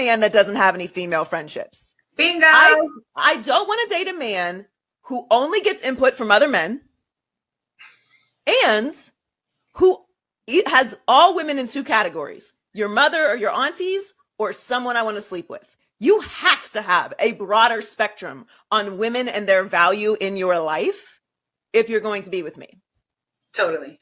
man that doesn't have any female friendships. Bingo. I, I don't want to date a man who only gets input from other men and who has all women in two categories your mother or your aunties or someone I want to sleep with. You have to have a broader spectrum on women and their value in your life if you're going to be with me. Totally.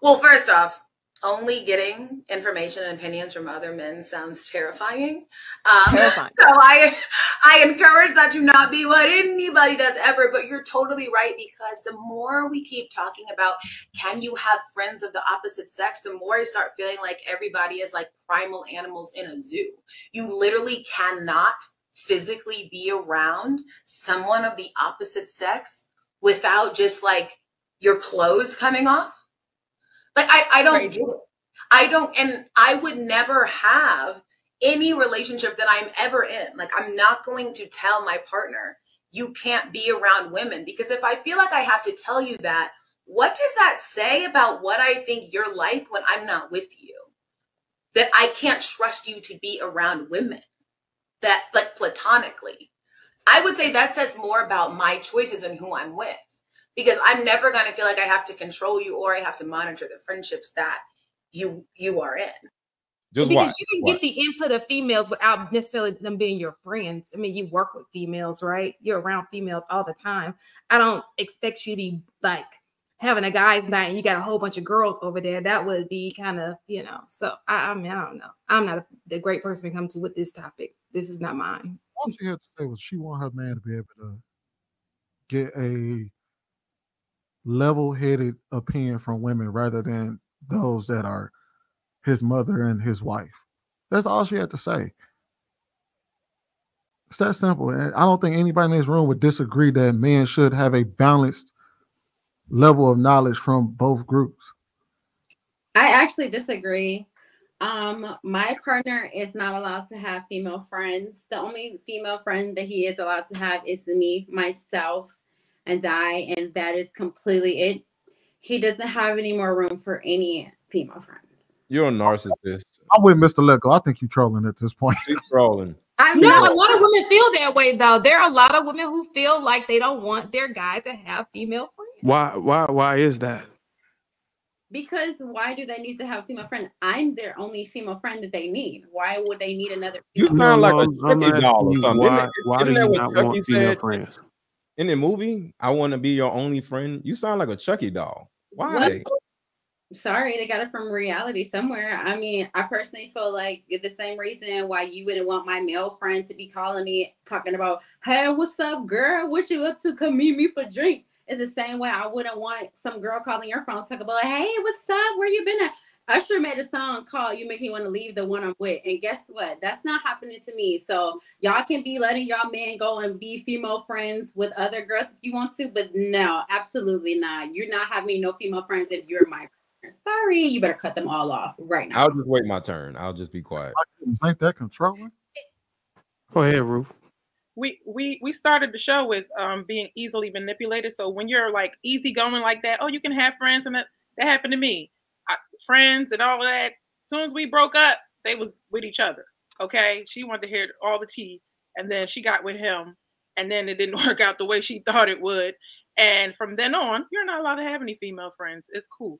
Well, first off, only getting information and opinions from other men sounds terrifying. Um, Terrifying. So I, I encourage that you not be what anybody does ever. But you're totally right because the more we keep talking about can you have friends of the opposite sex, the more I start feeling like everybody is like primal animals in a zoo. You literally cannot physically be around someone of the opposite sex without just like your clothes coming off. Like I, I don't Crazy. I don't and I would never have any relationship that I'm ever in. Like I'm not going to tell my partner you can't be around women because if I feel like I have to tell you that, what does that say about what I think you're like when I'm not with you? That I can't trust you to be around women. That like platonically. I would say that says more about my choices and who I'm with because I'm never going to feel like I have to control you or I have to monitor the friendships that you you are in. Just because watch. you can watch. get the input of females without necessarily them being your friends. I mean, you work with females, right? You're around females all the time. I don't expect you to be like having a guys' night and you got a whole bunch of girls over there. That would be kind of, you know. So I, I mean, I don't know. I'm not a, the great person to come to with this topic. This is not mine. All she had to say was she want her man to be able to get a level-headed opinion from women rather than those that are his mother and his wife. That's all she had to say. It's that simple. And I don't think anybody in this room would disagree that men should have a balanced level of knowledge from both groups. I actually disagree. Um, my partner is not allowed to have female friends. The only female friend that he is allowed to have is me, myself, and die, and that is completely it. He doesn't have any more room for any female friends. You're a narcissist. I'm with Mr. Lego. I think you're trolling at this point. She's trolling. I know a lot of women feel that way though. There are a lot of women who feel like they don't want their guy to have female friends. Why? Why? Why is that? because why do they need to have a female friend? I'm their only female friend that they need. Why would they need another You female sound like a I'm- I'm Chucky doll or you something. Why, Isn't why isn't do that you what not Chucky want female friends? In the movie, I want to be your only friend. You sound like a Chucky doll. Why? Sorry, they got it from reality somewhere. I mean, I personally feel like the same reason why you wouldn't want my male friend to be calling me talking about, hey, what's up, girl? What you up to? Come meet me for drink. It's the same way I wouldn't want some girl calling your phone talking about, hey, what's up? Where you been at? Usher made a song called You Make Me Want to Leave the One I'm With. And guess what? That's not happening to me. So y'all can be letting y'all men go and be female friends with other girls if you want to, but no, absolutely not. You're not having no female friends if you're my partner. Sorry, you better cut them all off right now. I'll just wait my turn. I'll just be quiet. Ain't that controlling? Go ahead, Ruth. we we we started the show with um being easily manipulated. So when you're like easy going like that, oh, you can have friends, and that that happened to me. Friends and all of that. As soon as we broke up, they was with each other. Okay, she wanted to hear all the tea, and then she got with him, and then it didn't work out the way she thought it would. And from then on, you're not allowed to have any female friends. It's cool.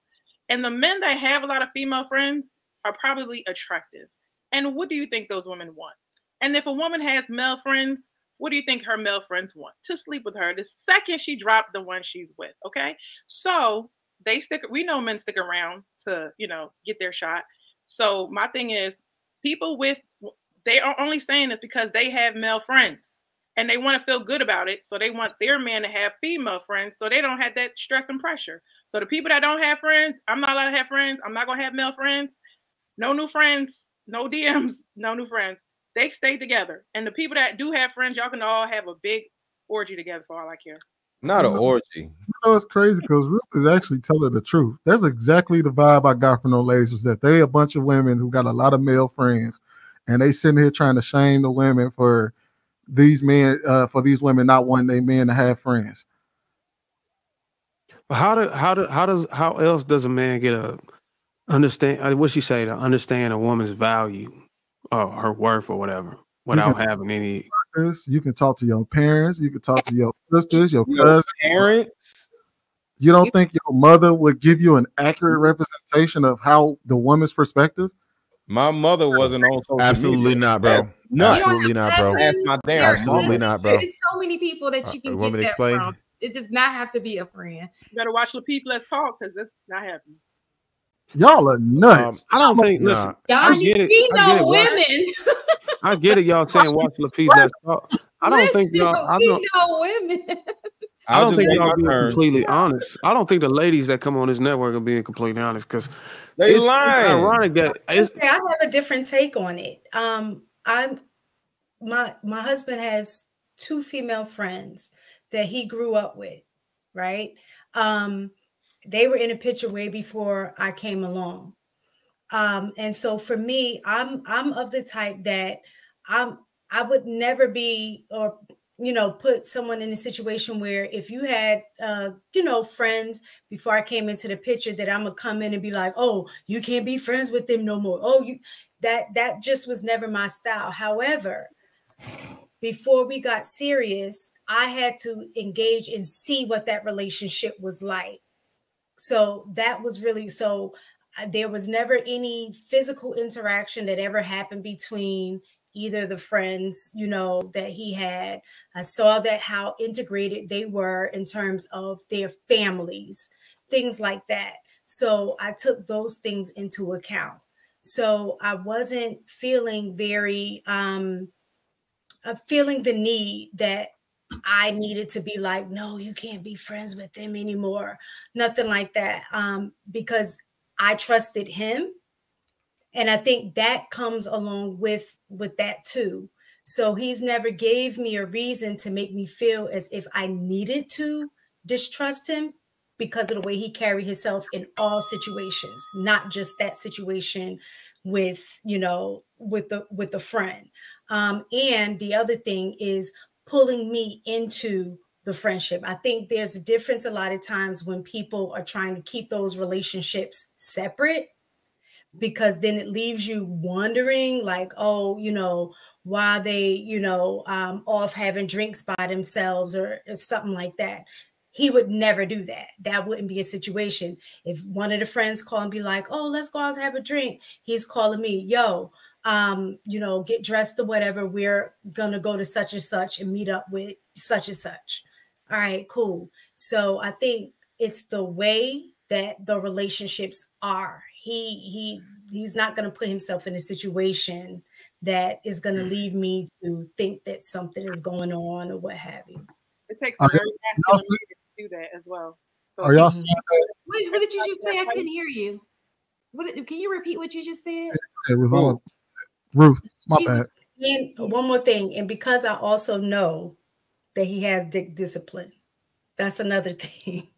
And the men that have a lot of female friends are probably attractive. And what do you think those women want? And if a woman has male friends, what do you think her male friends want? To sleep with her the second she dropped the one she's with. Okay. So they stick, we know men stick around to, you know, get their shot. So my thing is, people with, they are only saying this because they have male friends and they want to feel good about it. So they want their man to have female friends so they don't have that stress and pressure. So the people that don't have friends, I'm not allowed to have friends. I'm not going to have male friends. No new friends, no DMs, no new friends. They stay together. And the people that do have friends, y'all can all have a big orgy together for all I care. Not an orgy. You know, it's crazy because Ruth is actually telling the truth. That's exactly the vibe I got from those ladies was that they a bunch of women who got a lot of male friends, and they sitting here trying to shame the women for these men, uh, for these women not wanting their men to have friends. But how do how do how does how else does a man get a understand? uh, What she say to understand a woman's value? or her worth or whatever without having any. This, You can talk to your parents. You can talk to your sisters, your Your cousins. parents. You don't think your mother would give you an accurate representation of how the woman's perspective? My mother wasn't on social Absolutely media. not, bro. No, Absolutely not, bro. That's my damn Absolutely not, bro. There's so many people that Uh, you can you get want that explain? from. It does not have to be a friend. You better watch Lapeef Let's Talk because that's not happening. Y'all are nuts. Um, I don't think. Nah. Listen, Y'all I need get it. we I get it. Women. I get it. Y'all saying watch Lapeef. Let's talk. I don't think y'all. I we don't. know women. I I'll don't think y'all being completely honest. I don't think the ladies that come on this network are being completely honest because They it's, it's lying. ironic that it's, I have a different take on it. Um, I'm my my husband has two female friends that he grew up with, right? Um, they were in a picture way before I came along. Um, and so for me, I'm I'm of the type that I'm I would never be or you know put someone in a situation where if you had uh you know friends before I came into the picture that I'm gonna come in and be like, oh, you can't be friends with them no more. Oh, you that that just was never my style. However, before we got serious, I had to engage and see what that relationship was like. So that was really so there was never any physical interaction that ever happened between either the friends, you know, that he had. I saw that how integrated they were in terms of their families, things like that. So I took those things into account. So I wasn't feeling very um uh, feeling the need that I needed to be like, no, you can't be friends with them anymore. Nothing like that. Um, because I trusted him. And I think that comes along with with that too. So he's never gave me a reason to make me feel as if I needed to distrust him because of the way he carried himself in all situations, not just that situation with, you know, with the with the friend. Um, and the other thing is pulling me into the friendship. I think there's a difference a lot of times when people are trying to keep those relationships separate because then it leaves you wondering like oh you know why they you know um, off having drinks by themselves or, or something like that he would never do that that wouldn't be a situation if one of the friends call and be like oh let's go out and have a drink he's calling me yo um, you know, get dressed or whatever. We're gonna go to such and such and meet up with such and such. All right, cool. So I think it's the way that the relationships are. He he he's not gonna put himself in a situation that is gonna mm. leave me to think that something is going on or what have you. It takes Are a very y'all masculine see- man to do that as well. So Are y'all he- seeing that? What, what did you just say? I couldn't hear you. What can you repeat what you just said? It was Ruth. My She bad. And one more thing, and because I also know that he has dick discipline, that's another thing.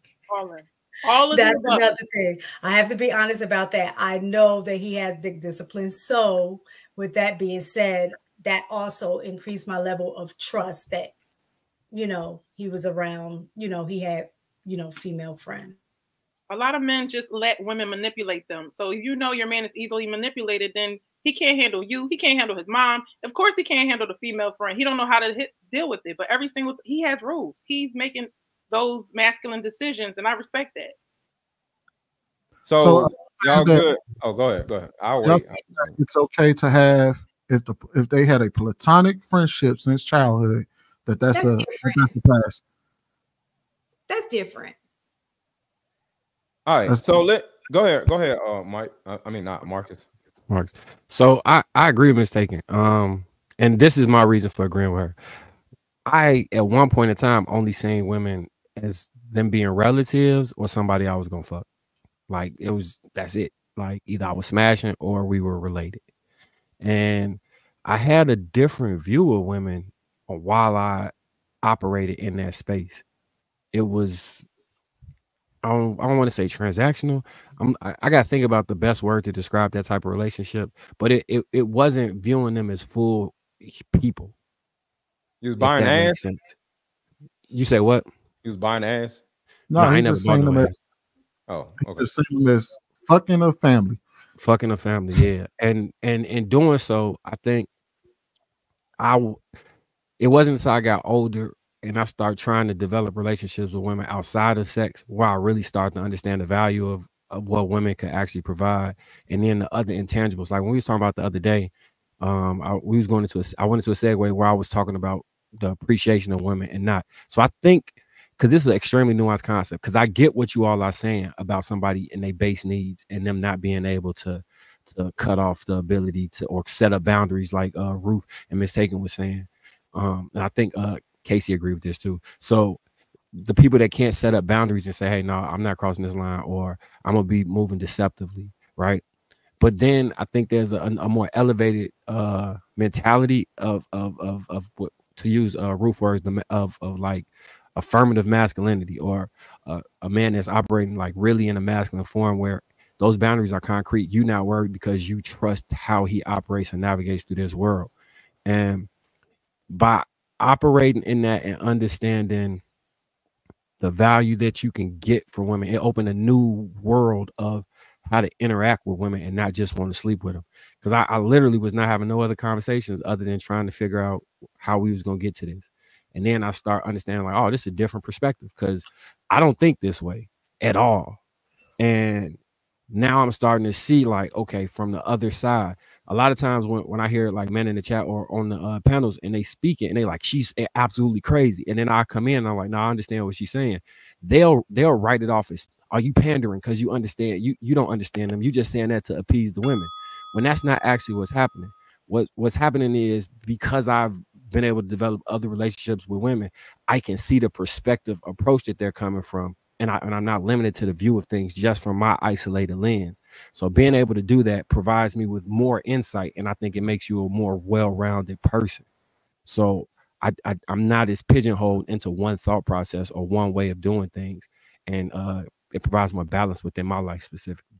all of That's another thing. I have to be honest about that. I know that he has dick discipline. So, with that being said, that also increased my level of trust that, you know, he was around, you know, he had, you know, female friend. a lot of men just let women manipulate them. So if you know your man is easily manipulated, then he can't handle you. He can't handle his mom. Of course, he can't handle the female friend. He don't know how to hit, deal with it. But every single he has rules. He's making those masculine decisions, and I respect that. So, So, uh, y'all good? Oh, go ahead. Go ahead. I'll wait. it's okay to have if the if they had a platonic friendship since childhood that that's, That's a different. that's the past. That's different. All right. That's- So let go ahead. Go ahead, uh, Mike. Uh, I mean, not Marcus. Marks. So I I agree with Miss Taken. Um, and this is my reason for agreeing with her. I at one point in time only seen women as them being relatives or somebody I was gonna fuck. Like it was that's it. Like either I was smashing or we were related. And I had a different view of women while I operated in that space. It was Um, I don't, I don't want to say transactional. I'm, I, I got to think about the best word to describe that type of relationship, but it, it, it wasn't viewing them as full people. You was buying ass. You say what? You was buying ass. No, I ain't never just bought saying no them as ass. Oh, he's okay. just saying them as fucking a family. Fucking a family, yeah. And and in doing so, I think I it wasn't until I got older and I start trying to develop relationships with women outside of sex where I really start to understand the value of of what women could actually provide, and then the other intangibles. Like when we was talking about the other day, um, I, we was going into a, I went into a segue where I was talking about the appreciation of women and not. So I think because this is an extremely nuanced concept, because I get what you all are saying about somebody and their base needs and them not being able to to cut off the ability to or set up boundaries like uh Ruth and Mistaken was saying. Um, and I think uh Casey agreed with this too. So the people that can't set up boundaries and say, hey, no, I'm not crossing this line, or I'm gonna be moving deceptively, right? But then I think there's a, a more elevated uh mentality of of of of what to use uh Ruth words of of like affirmative masculinity or uh, a man that's operating like really in a masculine form where those boundaries are concrete. You not worried because you trust how he operates and navigates through this world. And by operating in that and understanding the value that you can get for women, it opened a new world of how to interact with women and not just want to sleep with them. Because I, I literally was not having no other conversations other than trying to figure out how we was gonna get to this. And then I start understanding like, oh, this is a different perspective because I don't think this way at all. And now I'm starting to see like, okay, from the other side. A lot of times when, when I hear like men in the chat or on the uh, panels and they speak it and they like she's absolutely crazy, and then I come in and I'm like, no, I understand what she's saying. They'll they'll write it off as are you pandering because you understand you you don't understand them. You just saying that to appease the women when that's not actually what's happening. What what's happening is because I've been able to develop other relationships with women, I can see the perspective approach that they're coming from. And, I, and I'm not limited to the view of things just from my isolated lens. So being able to do that provides me with more insight, and I think it makes you a more well-rounded person. So I, I am not as pigeonholed into one thought process or one way of doing things, and uh, it provides more balance within my life specifically.